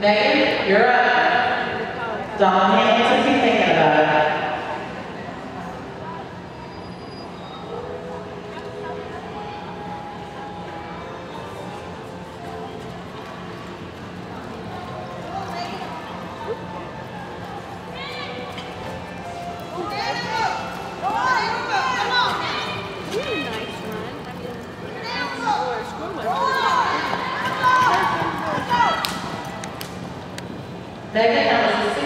Megan, you're up. Don if you're thinking about it. Pega aquelas assim.